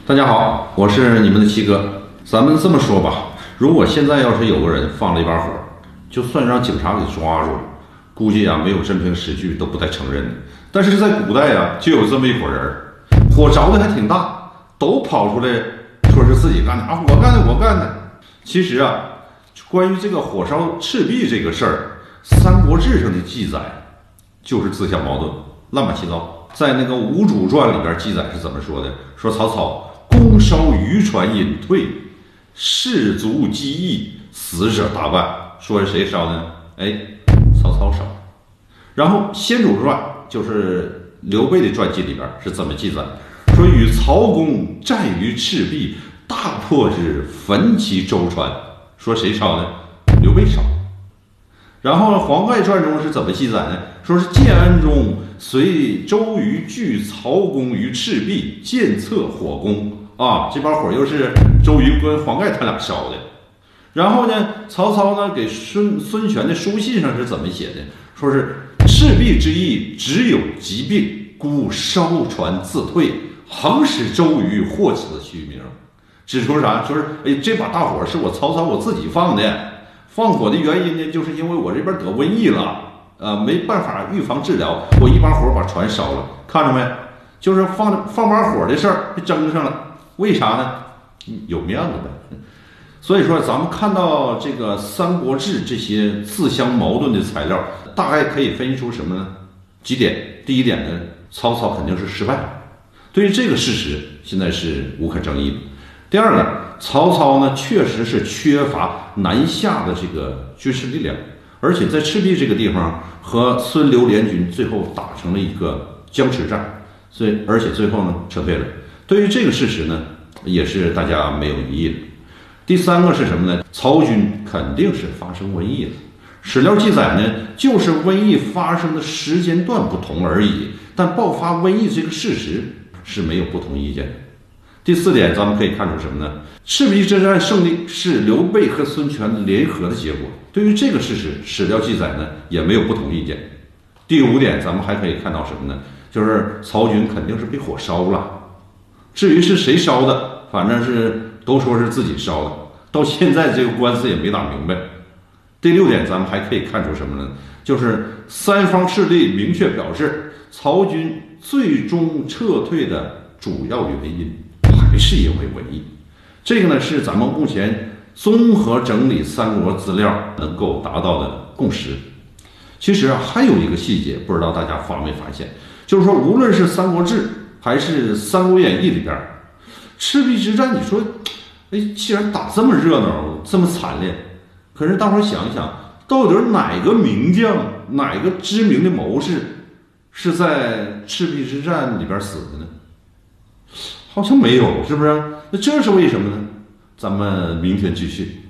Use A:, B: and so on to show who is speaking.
A: 大家好，我是你们的七哥。咱们这么说吧，如果现在要是有个人放了一把火，就算让警察给抓住了，估计啊没有真凭实据都不带承认的。但是在古代啊，就有这么一伙人，火着的还挺大，都跑出来说是自己干的啊，我干的，我干的。其实啊，关于这个火烧赤壁这个事儿，《三国志》上的记载就是自相矛盾，乱七八糟。在那个《吴主传》里边记载是怎么说的？说曹操攻烧渔船隐退，士卒击役，死者大半。说是谁烧的？哎，曹操烧。然后《先主传》就是刘备的传记里边是怎么记载？说与曹公战于赤壁，大破之，焚其舟船。说谁烧的？刘备烧。然后《黄盖传》中是怎么记载呢？说是建安中随周瑜拒曹公于赤壁，建策火攻啊，这把火又是周瑜跟黄盖他俩烧的。然后呢，曹操呢给孙孙权的书信上是怎么写的？说是赤壁之役只有疾病，故烧船自退，横使周瑜获此虚名。指出啥？说是哎，这把大火是我曹操我自己放的。放火的原因呢，就是因为我这边得瘟疫了，呃，没办法预防治疗，我一把火把船烧了，看着没？就是放放把火的事儿争上了，为啥呢？有面子呗。所以说，咱们看到这个《三国志》这些自相矛盾的材料，大概可以分析出什么呢？几点？第一点呢，曹操肯定是失败，对于这个事实，现在是无可争议的。第二个，曹操呢确实是缺乏南下的这个军事力量，而且在赤壁这个地方和孙刘联军最后打成了一个僵持战，所以而且最后呢撤退了。对于这个事实呢，也是大家没有异议的。第三个是什么呢？曹军肯定是发生瘟疫了。史料记载呢，就是瘟疫发生的时间段不同而已，但爆发瘟疫这个事实是没有不同意见的。第四点，咱们可以看出什么呢？赤壁之战胜利是刘备和孙权联合的结果。对于这个事实，史料记载呢也没有不同意见。第五点，咱们还可以看到什么呢？就是曹军肯定是被火烧了。至于是谁烧的，反正是都说是自己烧的。到现在这个官司也没打明白。第六点，咱们还可以看出什么呢？就是三方势力明确表示，曹军最终撤退的主要原因。还是因为瘟疫，这个呢是咱们目前综合整理三国资料能够达到的共识。其实啊，还有一个细节，不知道大家发没发现，就是说，无论是《三国志》还是《三国演义》里边，赤壁之战，你说，哎，既然打这么热闹，这么惨烈，可是大伙想一想，到底哪个名将、哪个知名的谋士是在赤壁之战里边死的呢？好像没有，是不是？那这是为什么呢？咱们明天继续。